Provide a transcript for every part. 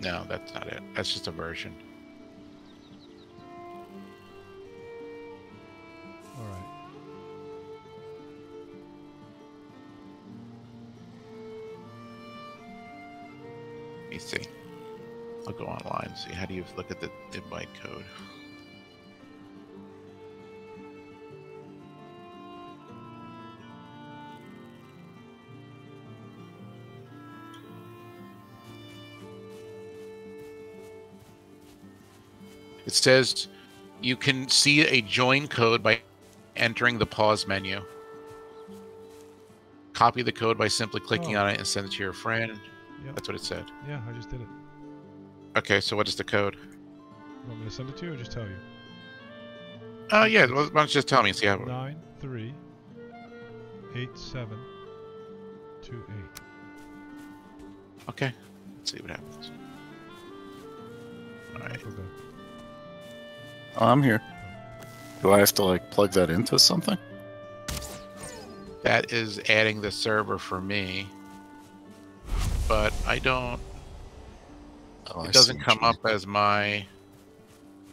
No, that's not it. That's just a version. All right. Let me see. I'll go online. and See how do you look at the invite code? It says you can see a join code by entering the pause menu. Copy the code by simply clicking Oh. on it and send it to your friend. Yep. That's what it said. Yeah, I just did it. Okay, so what is the code? You want me to send it to you or just tell you? Oh yeah, why don't you just tell me and see how? Nine three eight seven two eight. Okay, let's see what happens. All right. Michael, go. Oh, I'm here. Do I have to like plug that into something? That is adding the server for me, but I don't. Oh, It see doesn't come up as my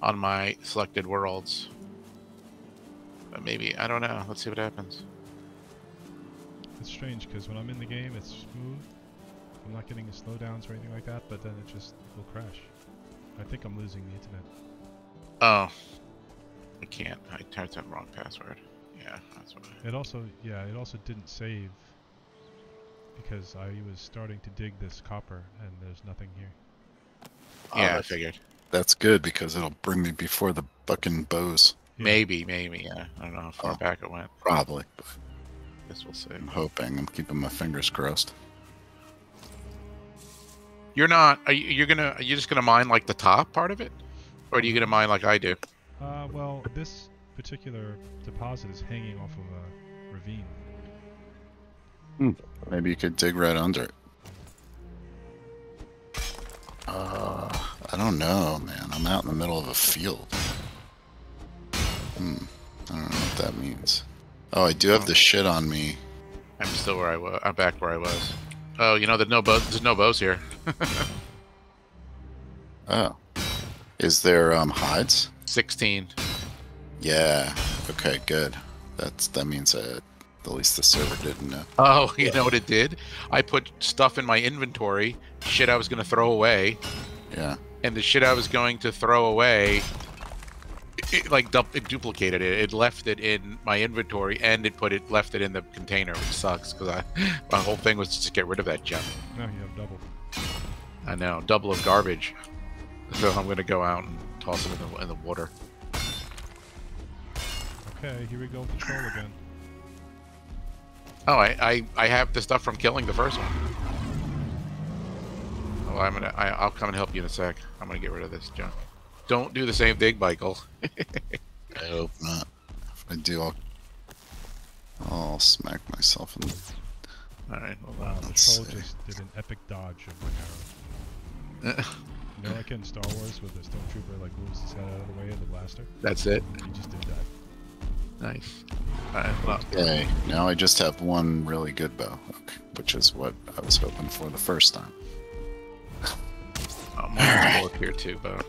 on my selected worlds. But maybe I don't know. Let's see what happens. It's strange because when I'm in the game, it's smooth. I'm not getting slowdowns or anything like that, but then it just will crash. I think I'm losing the internet. Oh, I can't. I typed in the wrong password. Yeah, that's what. I, It also, yeah, it also didn't save because I was starting to dig this copper and there's nothing here. Oh, yeah, I figured. That's good because it'll bring me before the fucking bows. Yeah. Maybe, maybe. Yeah, I don't know how far Oh. back it went. Probably. Guess we'll see. I'm hoping. I'm keeping my fingers crossed. You're not. Are you, you're gonna. Are you just gonna mine like the top part of it, or do you get a mine like I do? Uh, well, this particular deposit is hanging off of a ravine. Maybe you could dig right under it. Uh, I don't know, man. I'm out in the middle of a field. Hmm. I don't know what that means. Oh, I do have the shit on me. I'm still where I was. I'm back where I was. Oh, you know, there's no bow. There's no bows here. Oh. Is there um hides? Sixteen. Yeah. Okay, good. That's that means that at least the server didn't know. Oh, you know what it did? I put stuff in my inventory, shit I was gonna throw away, Yeah. and the shit I was going to throw away, it, it, like du- it duplicated it. It left it in my inventory, and it put it left it in the container, which sucks because I my whole thing was to just get rid of that junk. Now you have double. I know, double of garbage. So I'm gonna go out and toss it in the in the water. Okay, here we go with the troll again. Oh, I, I, I have the stuff from killing the first one. Oh, I'm gonna. I, I'll come and help you in a sec. I'm gonna get rid of this junk. Don't do the same thing, Michael. I hope not. If I do, I'll, I'll smack myself in the. All right. Hold Wow, the troll see. just did an epic dodge of my arrow. You know, like in Star Wars, where the stormtrooper like moves his head out of the way of the blaster. That's it. He just did that. Nice. All right. Well, Okay, now I just have one really good bow, okay, which is what I was hoping for the first time. I'm gonna here too, but.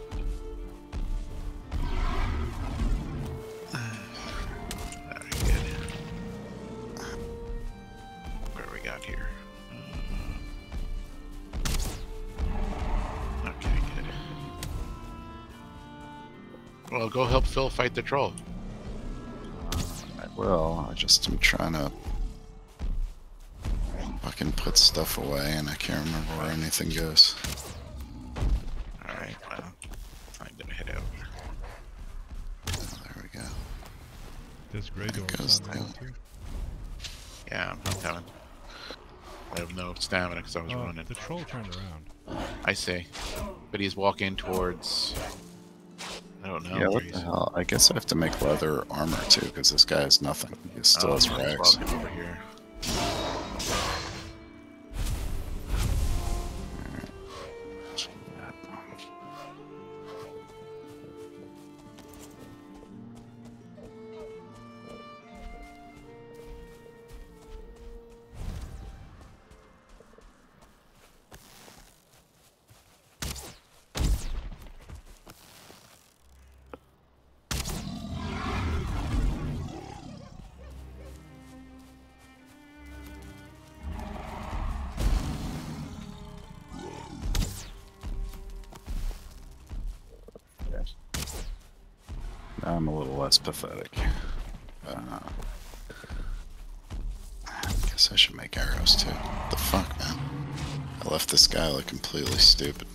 Well, go fight the troll. I will. I just am trying to fucking put stuff away, and I can't remember where anything goes. All right. Well, I'm gonna head out. Oh, there we go. This gray door goes is on the down. wall. Yeah, I'm oh. coming. I have no stamina because I was Oh, running. the troll turned around. I see. But he's walking towards. I yeah, oh, what the hell? I guess I have to make leather armor too, because this guy has nothing. He still Oh, has rags. over here. I'm a little less pathetic. Uh, I guess I should make arrows too. What the fuck, man? I left this guy like completely stupid.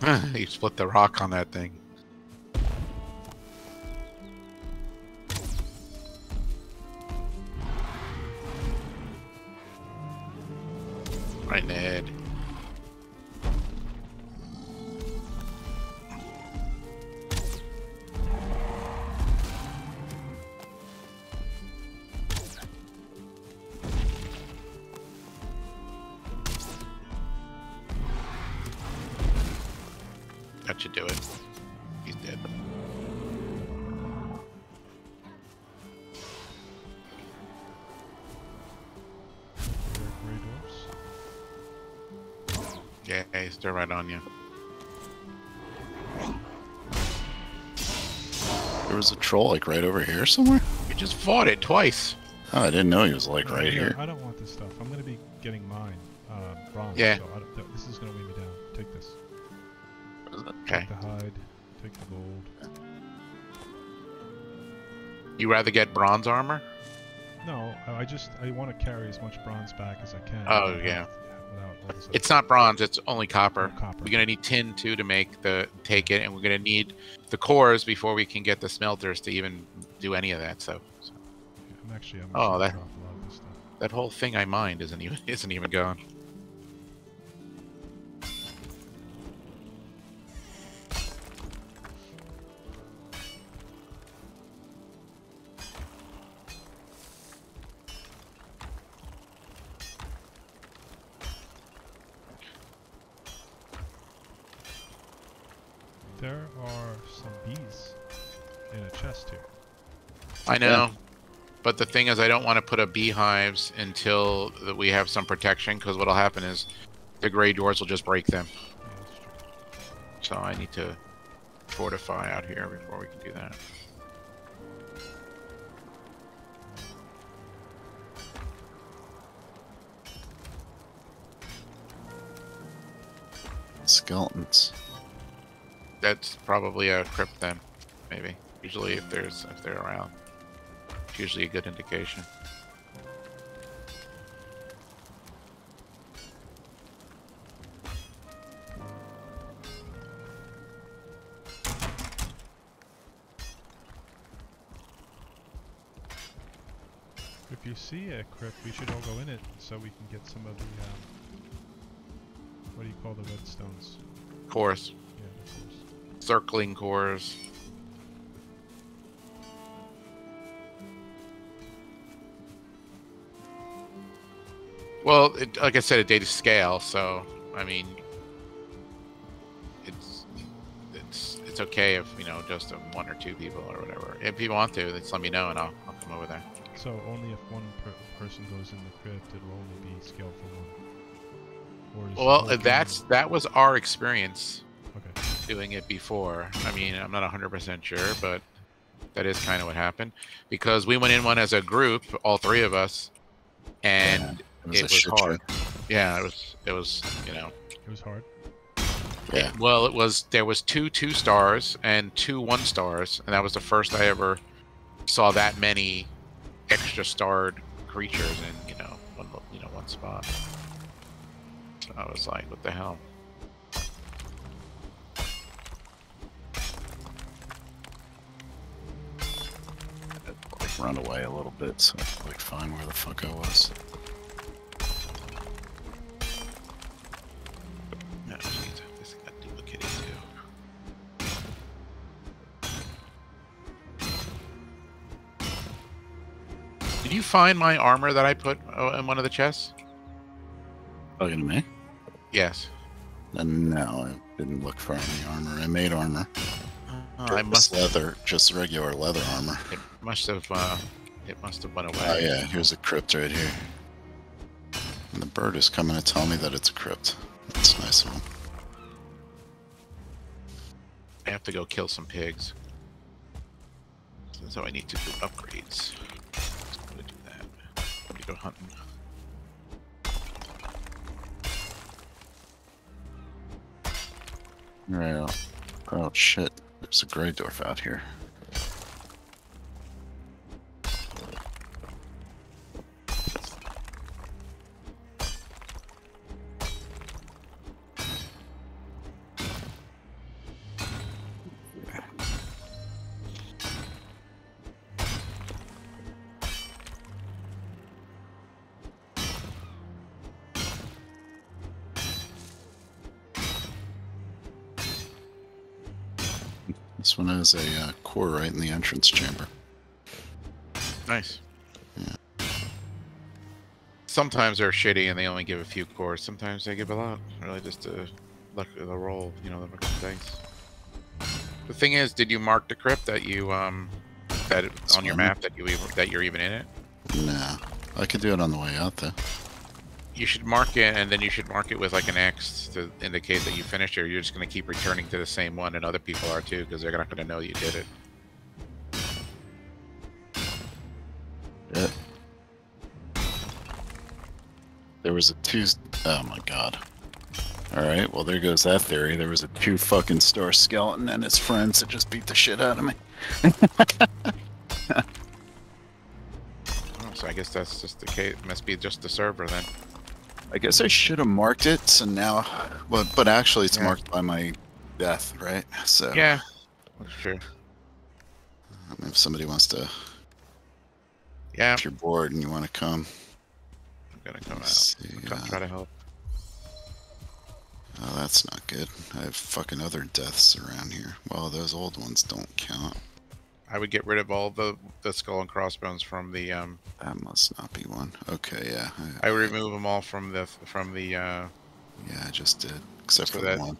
you split the rock on that thing. Right, Ned. Troll like right over here somewhere. You just fought it twice. Oh, I didn't know he was like No, right here, here. I don't want this stuff. I'm gonna be getting mine. Uh, bronze. Yeah. So I don't, this is gonna weigh me down. Take this. Okay. Take the hide. Take the gold. You rather get bronze armor? No, I I just I want to carry as much bronze back as I can. Oh, yeah. Without all this. It's not bronze. It's only copper. Oh, copper. We're gonna need tin too to make the take it, and we're gonna need the cores before we can get the smelters to even do any of that. So, so I'm actually. I'm Oh, that- a lot of this stuff. that whole thing I mined isn't even isn't even gone. The thing is, I don't want to put up beehives until that we have some protection, because what'll happen is the gray doors will just break them. Yeah, that's true. So I need to fortify out here before we can do that. Skeletons. That's probably a crypt then, maybe. Usually, if there's if they're around, usually a good indication. If you see a crypt, we should all go in it so we can get some of the. Um, what do you call the red stones? Cores, Yeah, of course. Surtling cores. Well, it, like I said, it data scale, so I mean, it's it's it's okay if you know just um, one or two people or whatever. If you want to, just let me know and I'll I'll come over there. So only if one per- person goes in the crypt, it'll only be scaled for one. Or is Well, whole game- that's that was our experience okay. doing it before. I mean, I'm not 100% sure, but that is kind of what happened because we went in one as a group, all three of us, and It was it was hard. show. Yeah, it was it was you know It was hard. Yeah. well it was there was two two stars and two one stars, and that was the first I ever saw that many extra starred creatures in you know one you know one spot. So I was like, what the hell? Like run away a little bit so I could like find where the fuck I was. Did you find my armor that I put uh, in one of the chests? Talking to me? Yes. And no, I didn't look for any armor. I made armor. Uh, I must. leather, just regular leather armor. It must have. Uh, it must have went away. Oh yeah, here's a crypt right here. And the bird is coming to tell me that it's a crypt. That's nice of him. I have to go kill some pigs. So I need to do upgrades. Go hunting. Right. Oh shit. There's a gray dwarf out here. One has a uh, core right in the entrance chamber. Nice. Yeah. Sometimes they're shitty and they only give a few cores. Sometimes they give a lot. Really, just to luck of the roll. You know, the luck of the dice. The thing is, did you mark the crypt that you um that it- on your map that you that you're even in it? Nah, I could do it on the way out though. You should mark it, and then you should mark it with like an X to indicate that you finished it. Or you're just gonna keep returning to the same one, and other people are too, because they're not gonna know you did it. Yeah. There was a two. Oh my god. All right, well there goes that theory. There was a two fucking star skeleton and his friends that just beat the shit out of me. Oh, so I guess that's just the case. Must be just the server then. I guess I should have marked it. So now, but but actually it's Yeah. marked by my death, right? So Yeah, that's true. I mean, if somebody wants to, Yeah, if you're bored and you want to come, I'm gonna come out. let's see, Come uh, try to help. oh, that's not good. I have fucking other deaths around here. Well, those old ones don't count. I would get rid of all the the skull and crossbones from the um. That must not be one. Okay, yeah. I would remove them all from the from the uh. Yeah, I just did, except So for that- one.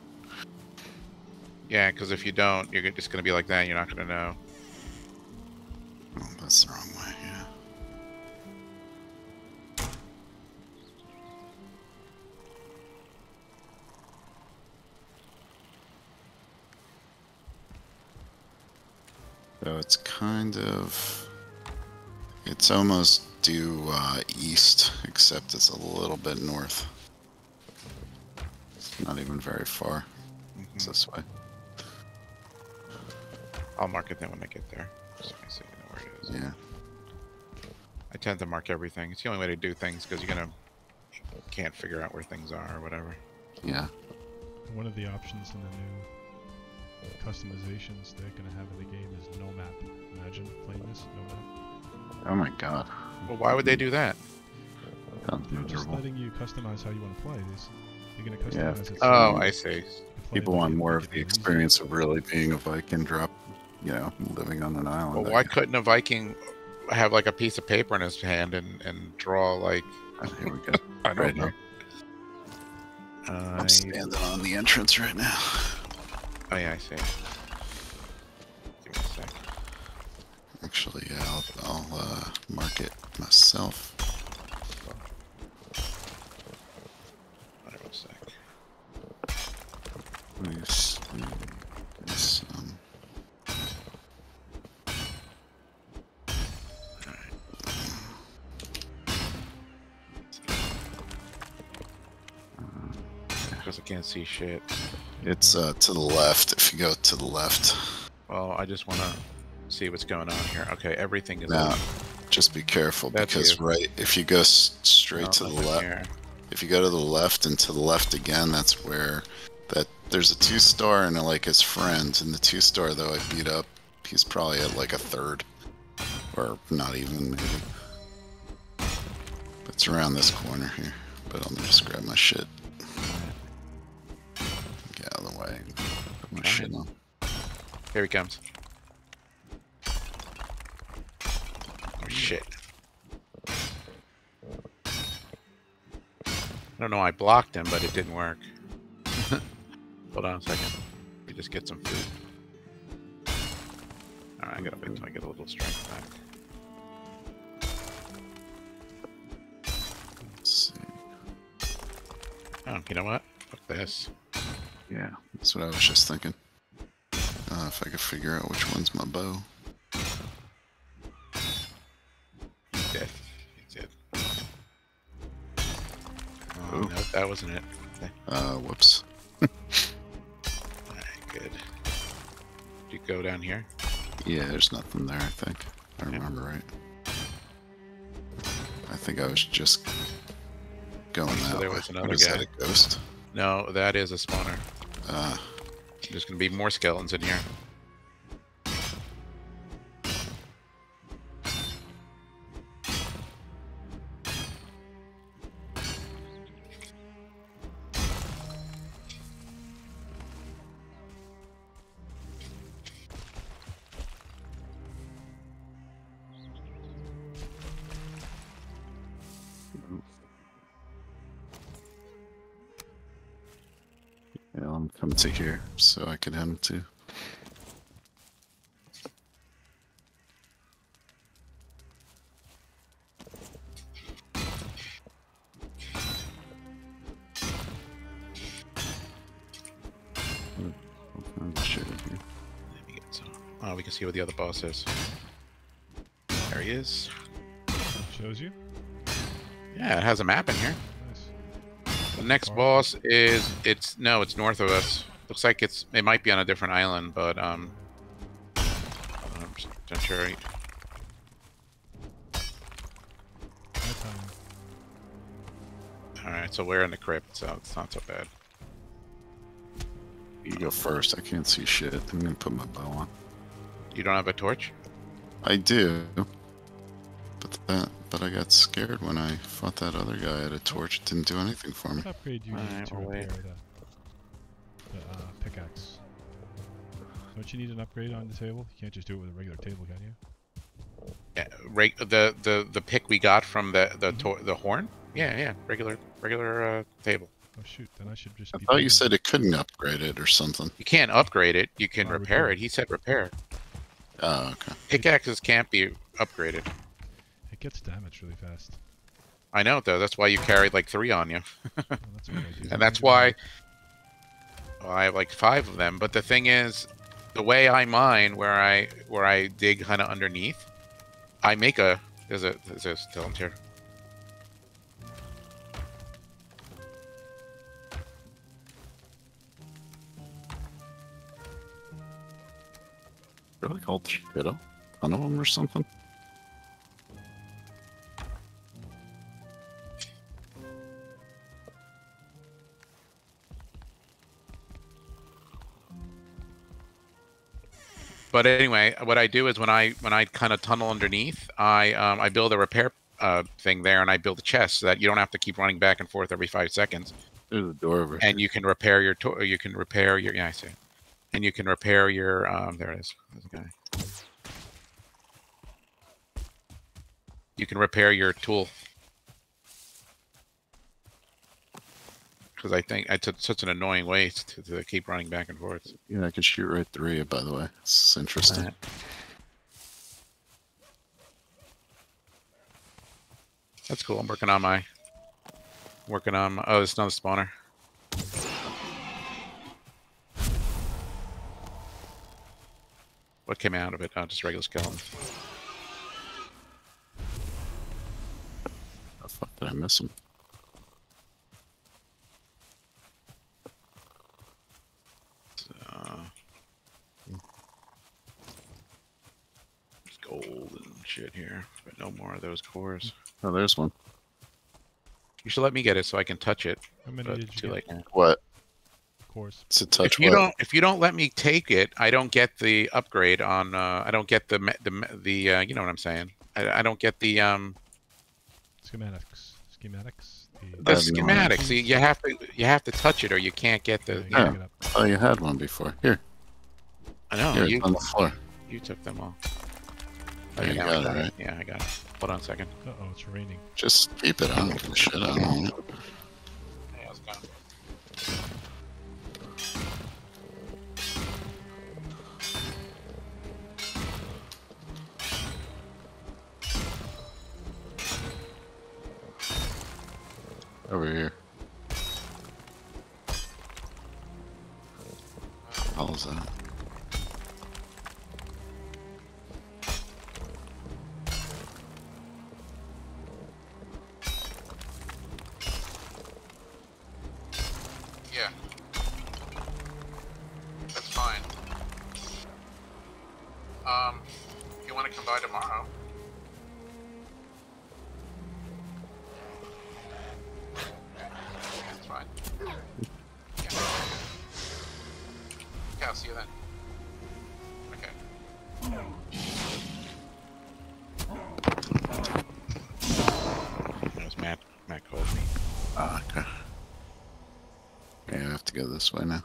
Yeah, because if you don't, you're just gonna be like that. and You're not gonna know. Oh, that's the wrong way. Yeah. So it's kind of, it's almost due uh, east, except it's a little bit north. It's not even very far. It's Mhm. this way. I'll mark it then when I get there. Just so I see where it is. Yeah. I tend to mark everything. It's the only way to do things because you're gonna can't figure out where things are or whatever. Yeah. One of the options in the new customizations they're gonna have in the game is no map. Imagine playing this no map. Oh my god. Well, why would they do that? They're just letting you customize how you want to play this. You're gonna Yeah. customize it. so Oh, I see. People want more of it the easy. experience of really being a Viking drop, you know, living on an island. Well, why couldn't a Viking have like a piece of paper in his hand and and draw like Oh, Here we go. I don't Right know. now. I'm standing on the entrance right now. Oh yeah, I see. Give me a sec. Actually, yeah, I'll, I'll uh, mark it myself. Hold on a sec. Let me shit. it's uh, to the left. If you go to the left, Well, I just want to see what's going on here. Okay, everything is now just be careful That's because you. right, if you go straight No, to the left, here. if you go to the left and to the left again, that's where that there's a two star and like his friend, and the two star though I beat up, he's probably at like a third, or not even maybe. But it's around this corner here. But me just grab my shit. Out of the way. Put my Okay. shit on. Here he comes. Oh hmm. shit. I don't know. I blocked him, but it didn't work. Hold on a second. Let me just get some food. Alright, I gotta wait until I get a little strength back. Let's see. Oh, you know what? Fuck this. Yeah, that's what I was just thinking. Uh, if I could figure out which one's my bow. He's dead. He's dead. Oh, Ooh. no, that wasn't it. Okay. Uh, whoops. Alright, good. Did you go down here. Yeah, there's nothing there, I think. I remember right. I think I was just going So that there way. was another What is guy. that, a ghost? No, that is a spawner. Uh, There's gonna be more skeletons in here. To here so I can hem too. Hmm, what kind of shit in here? Let me get some. Oh, we can see where the other boss is. There he is. Shows you. Yeah, it has a map in here. Nice. The next Far? boss is it's no, it's north of us. Looks like it's it might be on a different island, but um, I'm not sure. My time. All right, so we're in the crypt, so it's not so bad. You go first. I can't see shit. I'm gonna put my bow on. You don't have a torch? I do, but that, but I got scared when I fought that other guy at a torch. It didn't do anything for me. What upgrade do you need Alright, to we'll wait. repair the, the uh, pickaxe? Don't you need an upgrade on the table? You can't just do it with a regular table, can you? Yeah, reg- the the the pick we got from the the Mhm. the horn. Yeah, yeah, regular regular uh, table. Oh shoot, then I should just I be thought you said it couldn't upgrade it or something. You can't upgrade it. You can Oh, repair repair. it. He said repair. Oh, okay. Pickaxes can't be upgraded. It gets damaged really fast. I know though. That's why you carried like three on you, Oh, that's what I do. and that's why. Well, I have like five of them. But the thing is, the way I mine, where I where I dig kind of underneath, I make a. There's a there's a skeleton here. Up. Ton of them or something. But anyway, what I do is when I when I kind of tunnel underneath, I um, I build a repair uh, thing there, and I build a chest so that you don't have to keep running back and forth every five seconds, There's a door over and you can repair your to- you can repair your yeah I see, and you can repair your um, there it is. There's a guy. You can repair your tool. Because I think it's a- such an annoying way to, to keep running back and forth. Yeah, I can shoot right through you, by the way. It's interesting. That's cool. I'm working on my. Working on my. Oh, it's another spawner. What came out of it? Oh, just regular skeleton. How oh, the fuck did I miss him? Uh, there's gold and shit here, but no more of those cores. Oh, there's one. You should let me get it so I can touch it, How many did you too get? late. What? Of course. It's a touch if you what? don't if you don't let me take it, I don't get the upgrade on. Uh, I don't get the me- the the. Uh, you know what I'm saying? I, I don't get the um Schematics. Schematics. The, the I no schematics. You, you have to you have to touch it or you can't get the. you You gotta get. Oh, you had one before. Here, I know here, you on the floor. you took them all. Oh, you now got it, right? Yeah, I got it. Hold on a second. Uh oh, it's raining. Just keep it. on. give a shit. I don't own it. Hey, how's it going? Over here. This way now.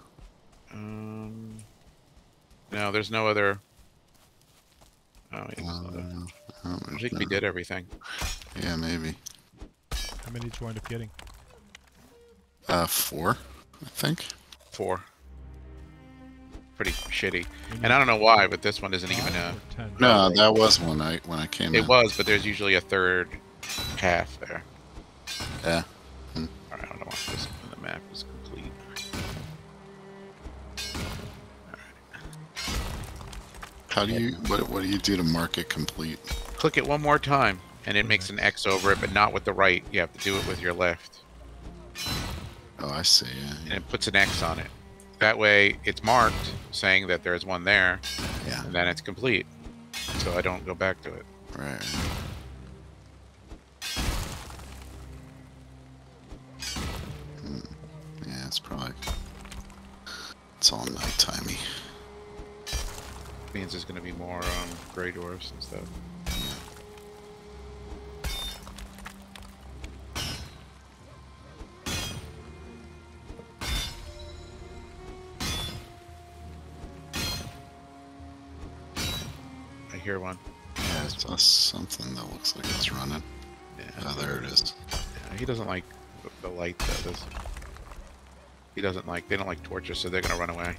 Um, no, there's no other. Oh, yeah, there's Uh, another- oh, I there's think we did everything. Yeah, maybe. How many did you wind up getting? Uh, four, I think. Four. Pretty shitty. And I don't know why, but this one isn't even a. Ten? No, that was when I when I came It in. was, but there's usually a third half there. Yeah. Alright, I don't want this when the map is How do you what what do you do to mark it complete? Click it one more time, and it makes an X over it, but not with the right. You have to do it with your left. Oh, I see. Yeah, And it puts an X on it. That way, it's marked, saying that there's one there, yeah. and then it's complete. So I don't go back to it. Right. Hmm. Yeah, it's probably it's all nighttimey. Means there's going to be more um, gray dwarfs and stuff. I hear one. Yeah, I saw something that looks like it's running. Yeah, Oh, there it is. yeah, he doesn't like the- the light that is. He doesn't like. They don't like torches, so they're gonna run away.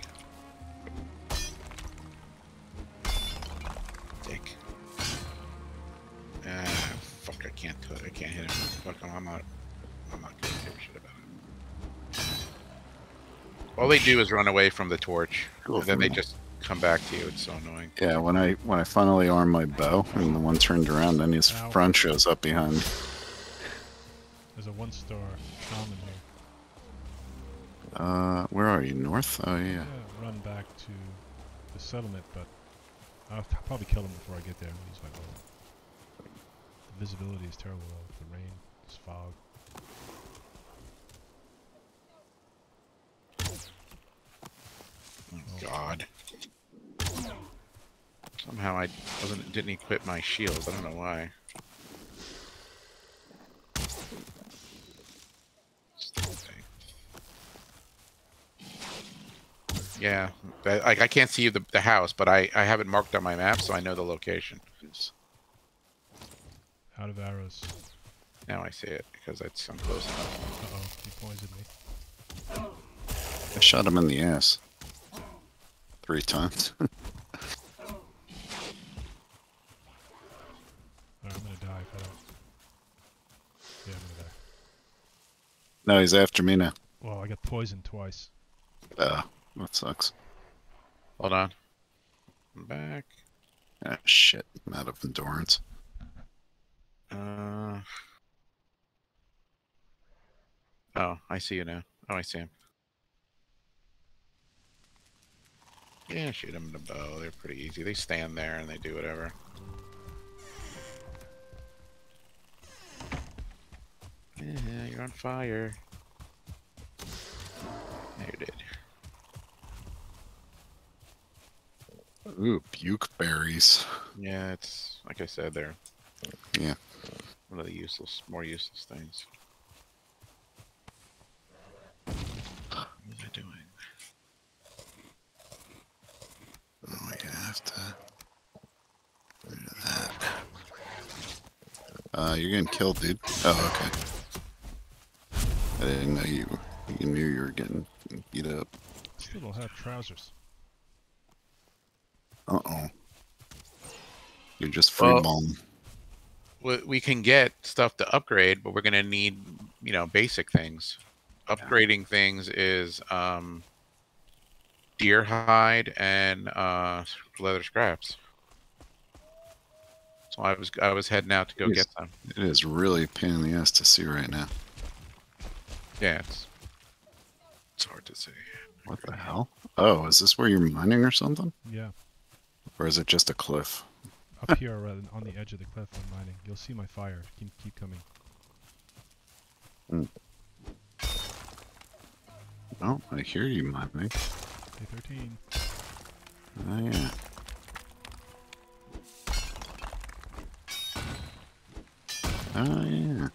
Fuck him. I'm not. I'm not gonna give a shit about it. All they do is run away from the torch, Cool. and then they just come back to you. It's so annoying. Yeah, when I when I finally arm my bow and the one turned around, then his Ow. front shows up behind me. There's a one-star shaman here. Uh, where are you? North? Oh yeah. Yeah, run back to the settlement, but I'll p- probably kill him before I get there. Use my bow. The visibility is terrible though. with The rain, this fog. Oh, oh, God. Somehow I wasn't didn't equip my shield. I don't know why. Yeah, I, like I can't see the, the house, but I, I have it marked on my map, so I know the location. Out of arrows. Now I see it because it's I'm close enough. Uh oh, he poisoned me. I shot him in the ass. Three times. Alright, I'm gonna die if I don't. Yeah, I'm gonna die. no, he's after me now. Well, I got poisoned twice. Uh, that sucks. Hold on. I'm back. Ah, shit. I'm out of endurance. Uh. Oh, I see you now. Oh, I see him. Yeah, shoot them in the bow. They're pretty easy. They stand there and they do whatever. Yeah, you're on fire. There you did. Ooh, buke berries. Yeah, it's like I said, they're Yeah. one of the useless, more useless things. What was I doing? Oh, yeah, I have to. Rid of that. Uh, you're getting killed, dude. Oh, okay. I didn't know you. You knew you were getting beat up. This little hat trousers. Uh oh. You're just free Well- balling. we we can get stuff to upgrade, but we're gonna need, you know, basic things. Upgrading things is um, deer hide and uh, leather scraps. So I was I was heading out to go Yes. get them. It is really a pain in the ass to see right now. Yeah, it's it's hard to see. What the hell? Oh, is this where you're mining or something? Yeah. Or is it just a cliff? Up here, rather than on the edge of the cliff, I'm mining. You'll see my fire. Keep, keep coming. Oh, I hear you, my mate. A13. Oh yeah. Oh yeah.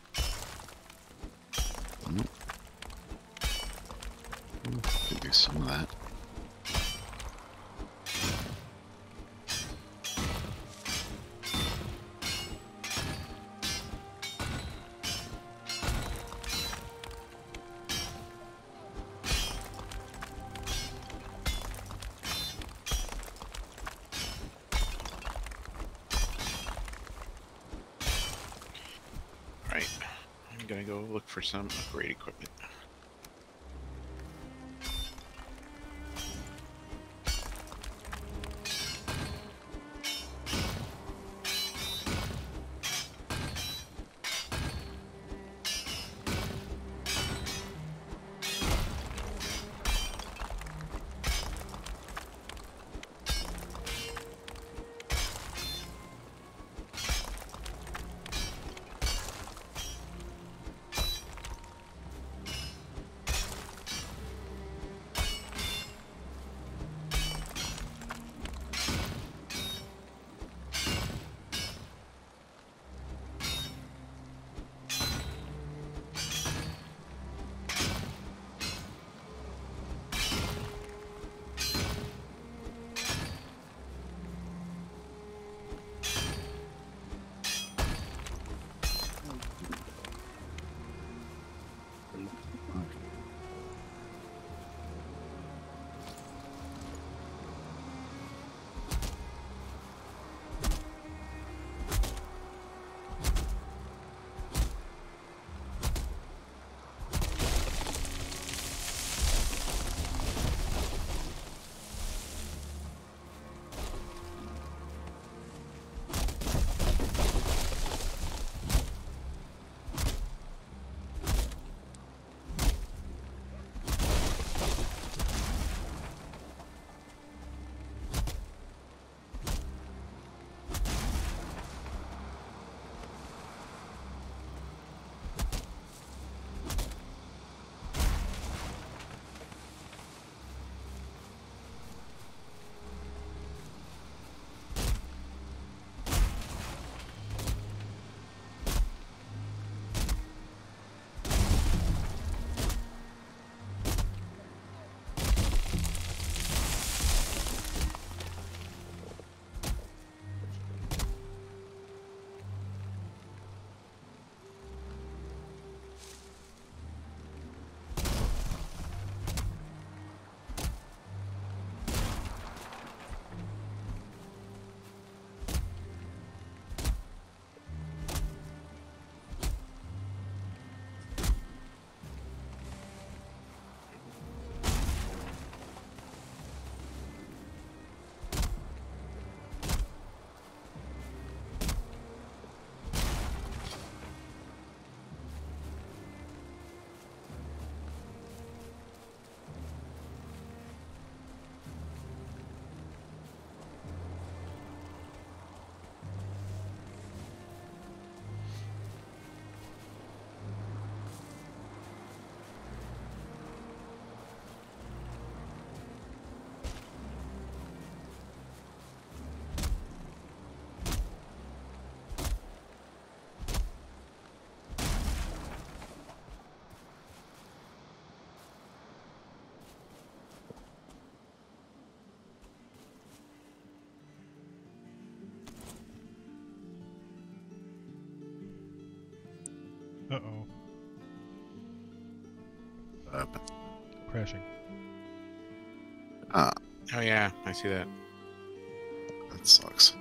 Some upgrade equipment. Crashing. ah, Oh yeah, I see that. that sucks.